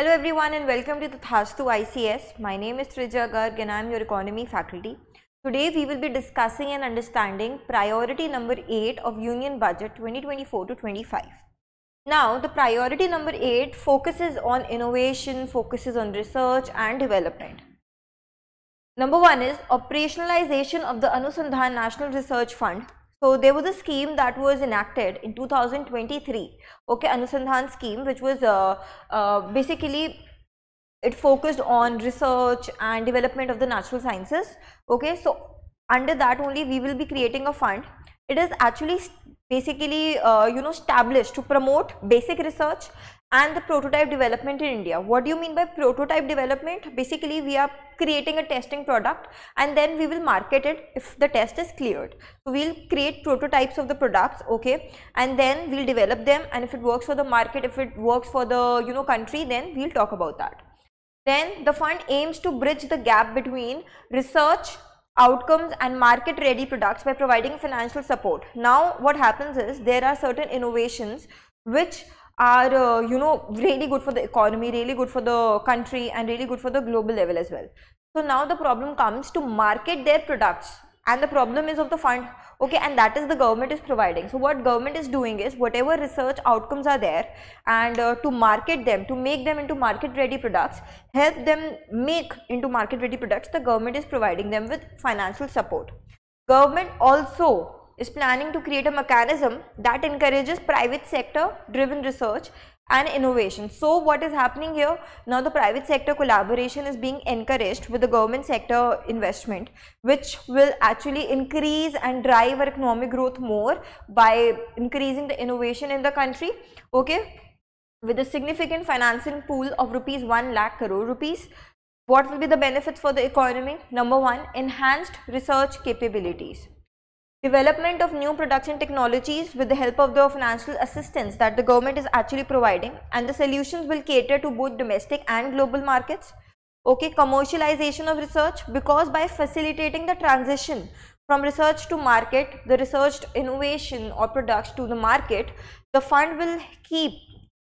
Hello everyone and welcome to the Tathastu ICS. My name is Trijya Garg and I am your economy faculty. Today we will be discussing and understanding priority number 8 of Union Budget 2024 to 25. Now the priority number 8 focuses on innovation, focuses on research and development. Number 1 is operationalization of the Anusandhan National Research Fund so there was a scheme that was enacted in 2023, okay, Anusandhan scheme, which was uh, uh, basically it focused on research and development of the natural sciences. Okay, so under that only we will be creating a fund. It is actually basically uh, you know established to promote basic research and the prototype development in India. What do you mean by prototype development? Basically, we are creating a testing product and then we will market it if the test is cleared. So, we will create prototypes of the products, okay, and then we will develop them and if it works for the market, if it works for the, you know, country, then we will talk about that. Then the fund aims to bridge the gap between research outcomes and market ready products by providing financial support. Now, what happens is there are certain innovations which are uh, you know really good for the economy really good for the country and really good for the global level as well. So now the problem comes to market their products. And the problem is of the fund. Okay and that is the government is providing. So what government is doing is whatever research outcomes are there and uh, to market them to make them into market ready products help them make into market ready products the government is providing them with financial support. Government also is planning to create a mechanism that encourages private sector driven research and innovation. So what is happening here? Now the private sector collaboration is being encouraged with the government sector investment which will actually increase and drive our economic growth more by increasing the innovation in the country. Okay, with a significant financing pool of rupees 1 lakh crore rupees. What will be the benefits for the economy? Number one, enhanced research capabilities development of new production technologies with the help of the financial assistance that the government is actually providing and the solutions will cater to both domestic and global markets. Okay commercialization of research because by facilitating the transition from research to market the researched innovation or products to the market the fund will keep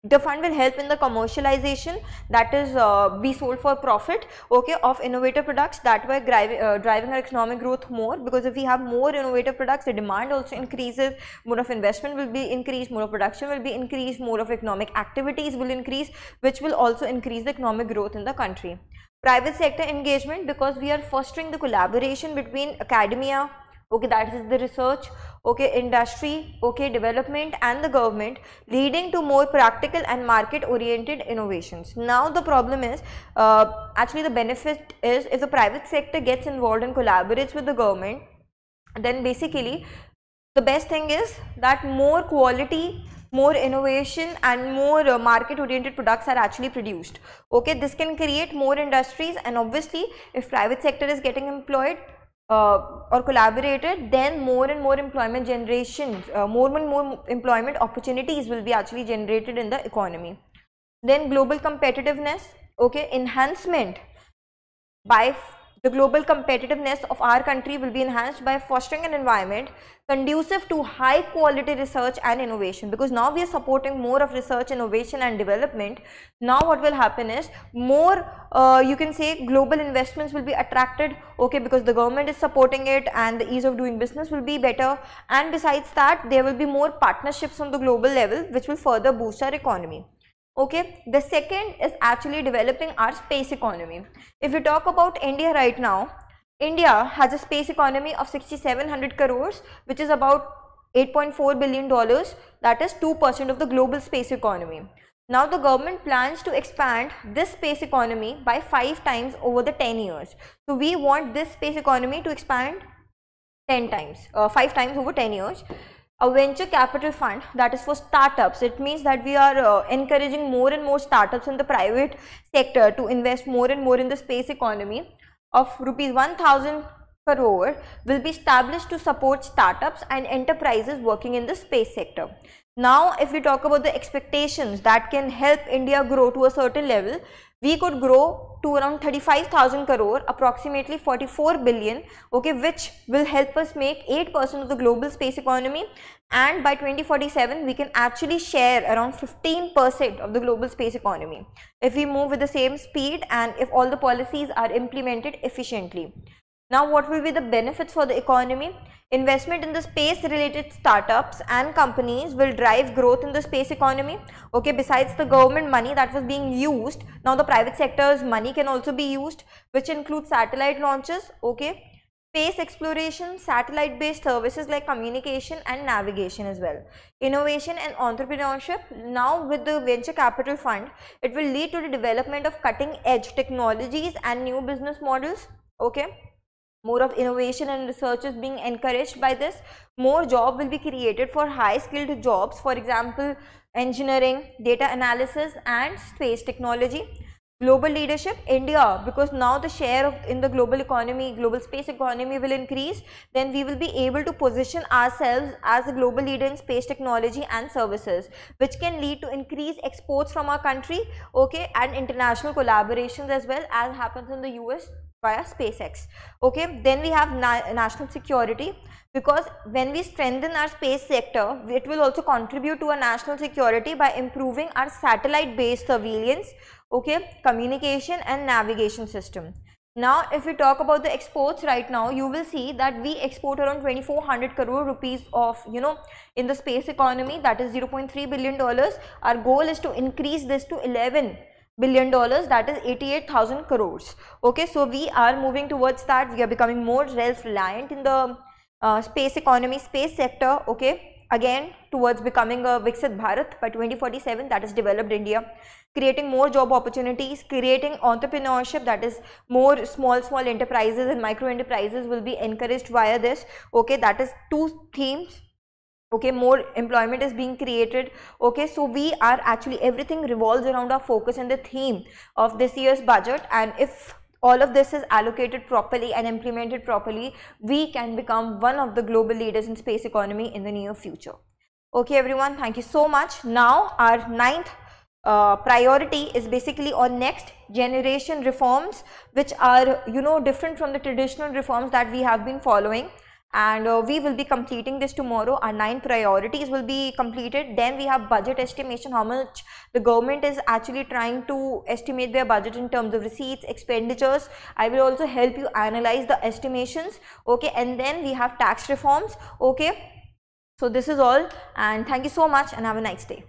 the fund will help in the commercialization that is uh, be sold for profit okay of innovative products that way driving, uh, driving our economic growth more. Because if we have more innovative products the demand also increases more of investment will be increased more of production will be increased more of economic activities will increase which will also increase the economic growth in the country. Private sector engagement because we are fostering the collaboration between academia okay that is the research okay industry okay development and the government leading to more practical and market oriented innovations. Now the problem is uh, actually the benefit is if the private sector gets involved and collaborates with the government then basically the best thing is that more quality more innovation and more uh, market oriented products are actually produced. Okay this can create more industries and obviously if private sector is getting employed uh, or collaborated, then more and more employment generation, uh, more and more employment opportunities will be actually generated in the economy. Then global competitiveness, okay, enhancement by the global competitiveness of our country will be enhanced by fostering an environment conducive to high quality research and innovation. Because now we are supporting more of research, innovation and development. Now what will happen is more uh, you can say global investments will be attracted okay because the government is supporting it and the ease of doing business will be better. And besides that there will be more partnerships on the global level which will further boost our economy okay? The second is actually developing our space economy. If we talk about india right now india has a space economy of 6700 crores which is about 8.4 billion dollars. That is 2% of the global space economy. Now the government plans to expand this space economy by 5 times over the 10 years. So we want this space economy to expand 10 times uh, 5 times over 10 years a venture capital fund that is for startups. It means that we are uh, encouraging more and more startups in the private sector to invest more and more in the space economy of rupees 1000 crore will be established to support startups and enterprises working in the space sector. Now, if we talk about the expectations that can help India grow to a certain level, we could grow to around 35,000 crore, approximately 44 billion, okay, which will help us make 8% of the global space economy and by 2047 we can actually share around 15% of the global space economy if we move with the same speed and if all the policies are implemented efficiently. Now what will be the benefits for the economy? Investment in the space related startups and companies will drive growth in the space economy. Okay, besides the government money that was being used, now the private sector's money can also be used which includes satellite launches. Okay, space exploration, satellite based services like communication and navigation as well. Innovation and entrepreneurship, now with the venture capital fund, it will lead to the development of cutting edge technologies and new business models. Okay more of innovation and research is being encouraged by this. More job will be created for high skilled jobs for example engineering data analysis and space technology global leadership india because now the share of in the global economy global space economy will increase then we will be able to position ourselves as a global leader in space technology and services which can lead to increased exports from our country okay and international collaborations as well as happens in the us via SpaceX. Okay, then we have na national security because when we strengthen our space sector, it will also contribute to our national security by improving our satellite based surveillance, okay, communication and navigation system. Now, if we talk about the exports right now, you will see that we export around 2400 crore rupees of, you know, in the space economy that is 0.3 billion dollars. Our goal is to increase this to 11 billion dollars that is 88,000 crores. Okay, so we are moving towards that. We are becoming more self-reliant in the uh, space economy, space sector. Okay, again towards becoming a Viksit Bharat by 2047 that is developed India. Creating more job opportunities, creating entrepreneurship that is more small small enterprises and micro enterprises will be encouraged via this. Okay, that is two themes okay more employment is being created okay so we are actually everything revolves around our focus and the theme of this year's budget and if all of this is allocated properly and implemented properly. We can become one of the global leaders in space economy in the near future. Okay everyone thank you so much. Now our ninth uh, priority is basically on next generation reforms which are you know different from the traditional reforms that we have been following and uh, we will be completing this tomorrow. Our nine priorities will be completed. Then we have budget estimation. How much the government is actually trying to estimate their budget in terms of receipts expenditures. I will also help you analyze the estimations. Okay? And then we have tax reforms. Okay? So this is all. And thank you so much and have a nice day